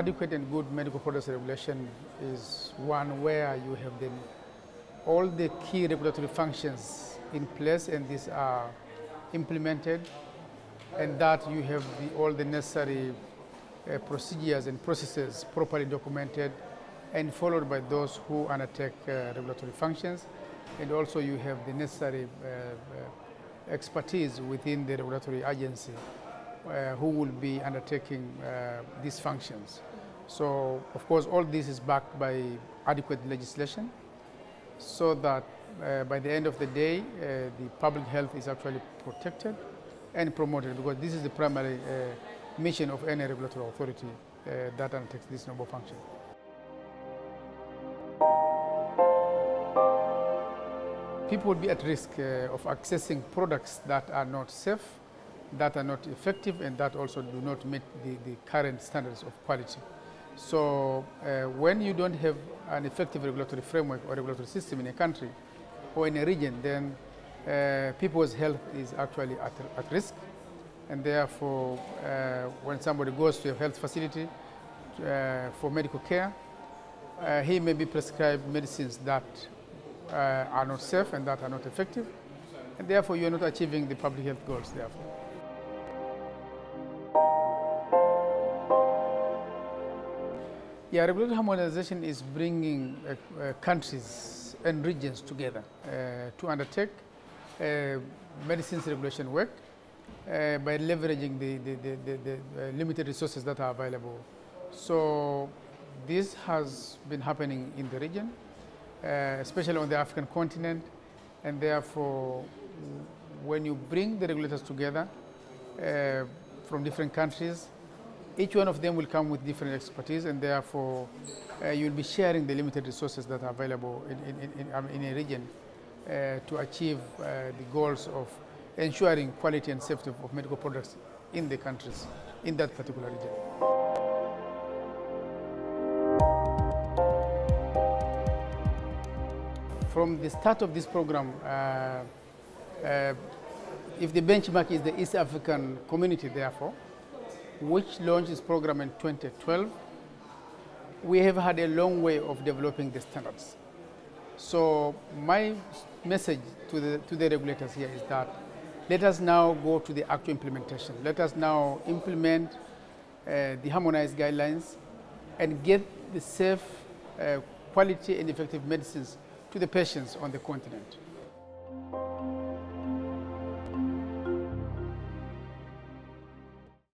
adequate and good medical products regulation is one where you have the, all the key regulatory functions in place and these are implemented and that you have the, all the necessary uh, procedures and processes properly documented and followed by those who undertake uh, regulatory functions and also you have the necessary uh, uh expertise within the regulatory agency uh, who will be undertaking uh, these functions. So, of course, all this is backed by adequate legislation so that uh, by the end of the day, uh, the public health is actually protected and promoted because this is the primary uh, mission of any regulatory authority uh, that undertakes this noble function. People would be at risk of accessing products that are not safe that are not effective and that also do not meet the, the current standards of quality. So uh, when you don't have an effective regulatory framework or regulatory system in a country or in a region, then uh, people's health is actually at, at risk. And therefore, uh, when somebody goes to a health facility uh, for medical care, uh, he may be prescribed medicines that uh, are not safe and that are not effective. And therefore, you are not achieving the public health goals, therefore. Yeah, regulatory harmonization is bringing uh, uh, countries and regions together uh, to undertake uh, medicines regulation work uh, by leveraging the, the, the, the uh, limited resources that are available. So this has been happening in the region, especially on the African continent, and therefore when you bring the regulators together from different countries, each one of them will come with different expertise and therefore uh, you'll be sharing the limited resources that are available in, in, in, in a region uh, to achieve uh, the goals of ensuring quality and safety of medical products in the countries in that particular region. From the start of this program, uh, uh, if the benchmark is the East African community, therefore, which launched this program in 2012, we have had a long way of developing the standards. So my message to the, to the regulators here is that let us now go to the actual implementation. Let us now implement uh, the harmonized guidelines and get the safe, uh, quality and effective medicines to the patients on the continent.